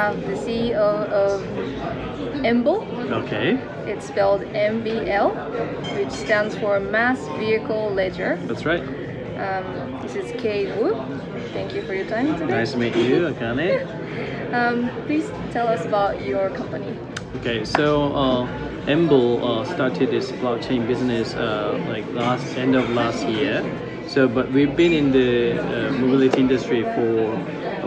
have the CEO of MVL. Okay, It's spelled MVL, which stands for Mass Vehicle Ledger. that's right. Um, this is Kay Woo. Thank you for your time today. Nice to meet you, Akane. Um, please tell us about your company. Okay, so uh, Emble uh, started this blockchain business uh, like last end of last year. So, but we've been in the uh, mobility industry for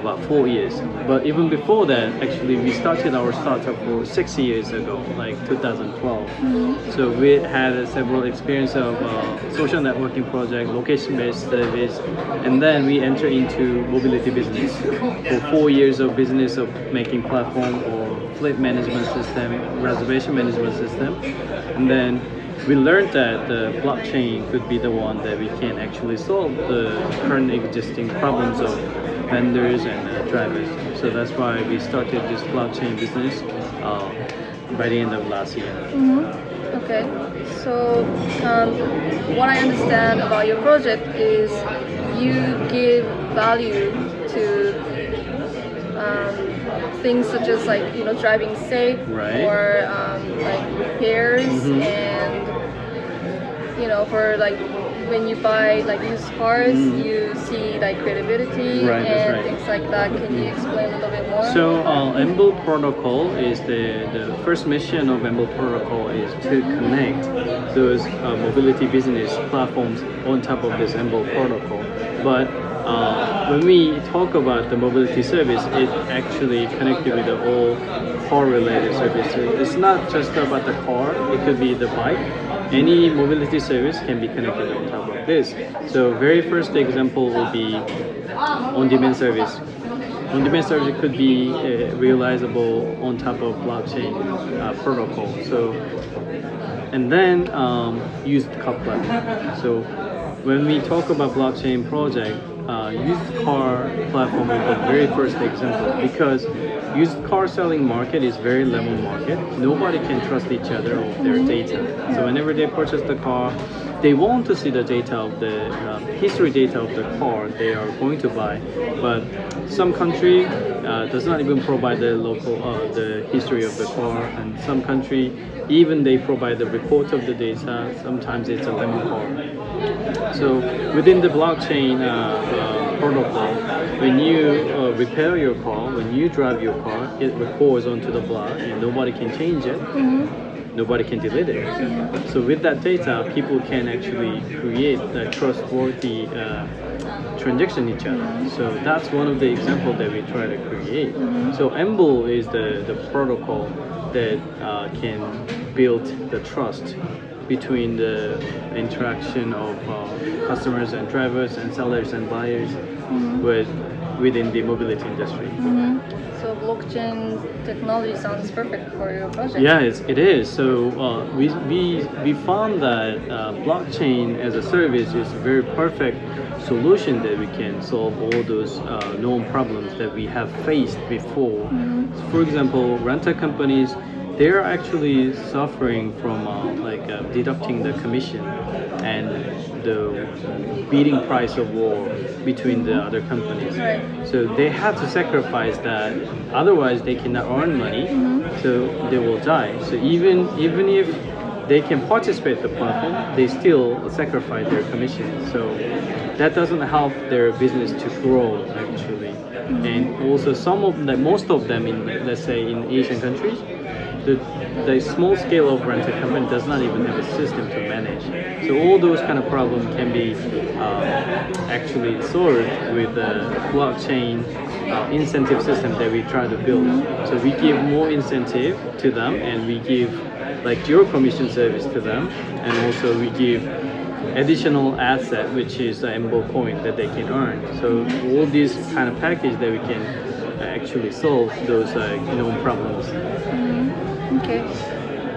about four years. But even before that, actually, we started our startup for six years ago, like 2012. So we had several experience of uh, social networking project, location-based service, and then we enter into mobility business for four years of business of making platform or fleet management system, reservation management system, and then we learned that the blockchain could be the one that we can actually solve the current existing problems of vendors and uh, drivers. So that's why we started this blockchain business uh, by the end of last year. Okay, so um, what I understand about your project is you give value to um, things such as like you know driving safe Right. or um, like repairs Mhm. and you know for like when you buy like used cars Mhm. you see like credibility Right, and right. things like that. Can you explain a little bit more? So uh, Emble protocol is the, the first mission of Emble protocol is to connect those uh, mobility business platforms on top of this Emble protocol. But uh, when we talk about the mobility service, it actually connected with the all car related services. It's not just about the car, it could be the bike. Any mobility service can be connected on top of this. So very first example will be on-demand service. On-demand service could be uh, realizable on top of blockchain uh, protocol. So, and then um, used car. So, when we talk about blockchain project, uh, used car platform is the very first example because used car selling market is very level market. Nobody can trust each other of their data. So whenever they purchase the car, they want to see the data of the uh, history data of the car they are going to buy. But some country uh, does not even provide the local uh, the history of the car, and some country even they provide the report of the data. Sometimes it's a lemon car. So within the blockchain uh, uh, protocol, when you uh, repair your car, when you drive your car, it records onto the block, and nobody can change it. Nobody can delete it. So with that data, people can actually create a trustworthy uh, transaction each other. So that's one of the examples that we try to create. So Emble is the, the protocol that uh, can build the trust between the interaction of uh, customers and drivers and sellers and buyers with within the mobility industry. so blockchain technology sounds perfect for your project. Yeah, it's. So uh, we, we, we found that uh, blockchain as a service is a very perfect solution that we can solve all those uh, known problems that we have faced before. For example, rental companies, they're actually suffering from uh, like uh, deducting the commission and the bidding price of war between the other companies. Right. So they have to sacrifice that, otherwise they cannot earn money. So they will die. So even even if they can participate the platform, they still sacrifice their commission. So that doesn't help their business to grow actually. And also some of them, most of them in let's say in Asian countries, the, the small scale rental company does not even have a system to manage. So all those kind of problems can be uh, actually solved with the blockchain uh, incentive system that we try to build. So we give more incentive to them, and we give like zero commission service to them, and also we give additional asset which is the Embo coin that they can earn. So all these kind of package that we can actually solve those uh, known problems. Okay.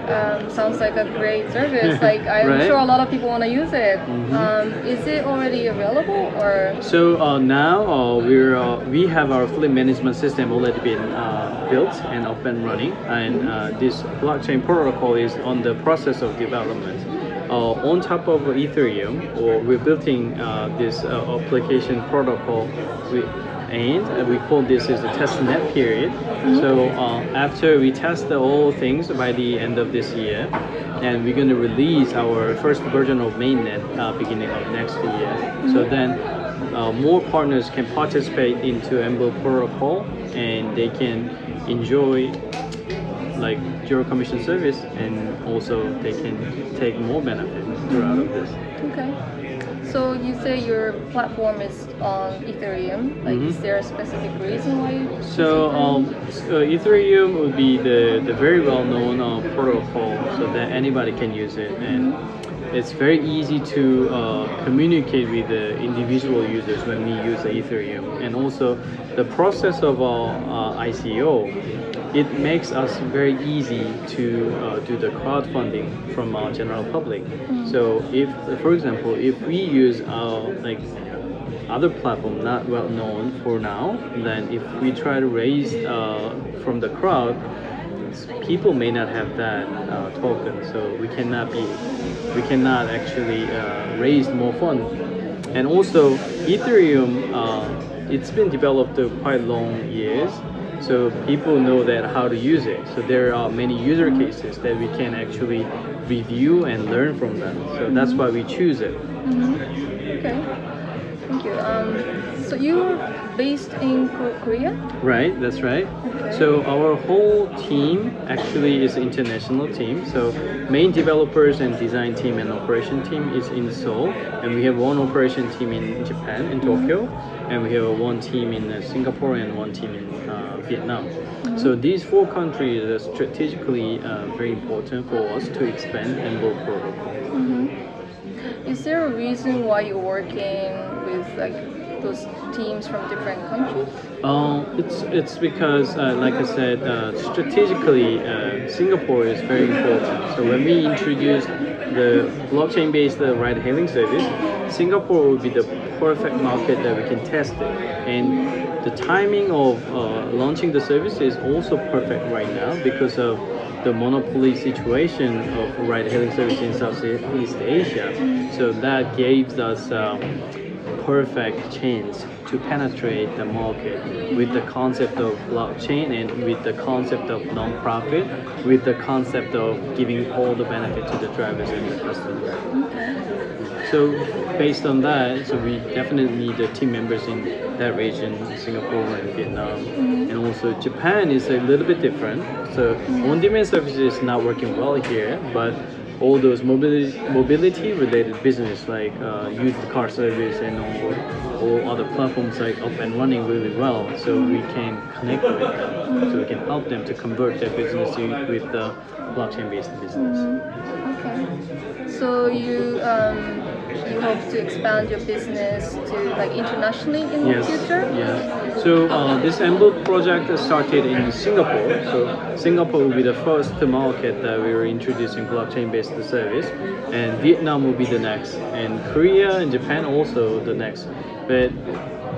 Um, sounds like a great service. Like I'm Right? sure a lot of people want to use it. Mhm. Um, is it already available or? So uh, now uh, we're uh, we have our fleet management system already been uh, built and up and running, and uh, this blockchain protocol is on the process of development. Uh, on top of Ethereum, or we're building uh, this uh, application protocol. We, and we call this as a test net period. So uh, after we test the all things by the end of this year, and we're going to release our first version of mainnet uh, beginning of next year. So then uh, more partners can participate into Emble protocol and they can enjoy like zero commission service and also they can take more benefit throughout of this. Okay. So you say your platform is on Ethereum. Like, is Mhm. there a specific reason why you? So Ethereum? um, so Ethereum would be the, the very well known uh, protocol so that anybody can use it and it's very easy to uh, communicate with the individual users when we use the Ethereum and also the process of our uh, ICO it makes us very easy to uh, do the crowdfunding from our general public. So if for example if we use our like other platform not well known for now then if we try to raise uh, from the crowd s- people may not have that uh, token so we cannot be we cannot actually uh, raise more fund and also ethereum uh, it's been developed uh, quite long years so people know that how to use it so there are many user cases that we can actually review and learn from them so that's why we choose it Okay. Thank you. Um, so you're based in Korea? Right, that's right. So our whole team actually is an international team. So main developers and design team and operation team is in Seoul, and we have one operation team in Japan, in Tokyo, and we have one team in uh, Singapore and one team in uh, Vietnam. So these four countries are strategically uh, very important for us to expand and build protocol. Is there a reason why you're working with like those teams from different countries? Uh, it's it's because, uh, like I said, uh, strategically, uh, Singapore is very important. So when we introduce the blockchain-based uh, ride-hailing service, Singapore will be the perfect market that we can test it. And the timing of uh, launching the service is also perfect right now because of the monopoly situation of ride-hailing service in Southeast Asia. So that gives us. Um, perfect chance to penetrate the market with the concept of blockchain and with the concept of non-profit, with the concept of giving all the benefit to the drivers and the customers. So based on that, so we definitely need the team members in that region, Singapore and Vietnam, mm-hmm. and also Japan is a little bit different. So mm-hmm. on-demand service is not working well here, but all those mobility mobility related business like uh, used car service and all, all other platforms like up and running really well. So we can connect with them, so we can help them to convert their business to- with the blockchain based business. Okay. So you um, you hope to expand your business to like internationally in Yes. the future? Yeah. So uh, this Emble project started in Singapore. So Singapore will be the first market that we are introducing blockchain-based service, and Vietnam will be the next, and Korea and Japan also the next. But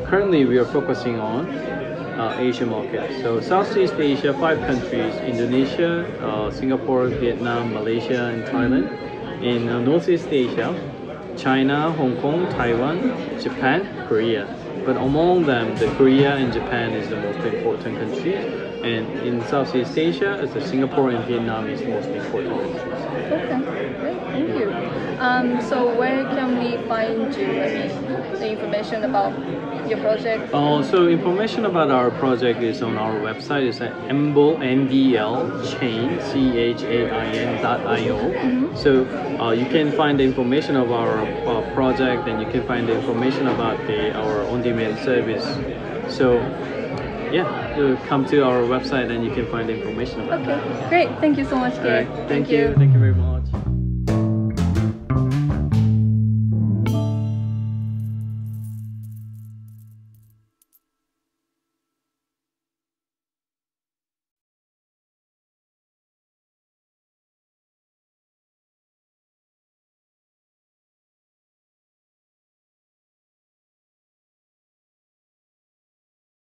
currently we are focusing on uh, Asia market. So Southeast Asia, five countries: Indonesia, uh, Singapore, Vietnam, Malaysia, and Thailand. In uh, Northeast Asia, China, Hong Kong, Taiwan, Japan, Korea. But among them, the Korea and Japan is the most important country, and in Southeast Asia, it's the Singapore and Vietnam is the most important countries. Okay, great, thank you. Um, so where can we find you? I mean, the information about your project. Uh, so information about our project is on our website. It's at mvl chain c h a i n dot io. So uh, you can find the information of our uh, project, and you can find the information about the our on-demand service. So yeah, come to our website and you can find the information about. Okay, great. Thank you so much, Gary. right. Thank, you. Thank you very much.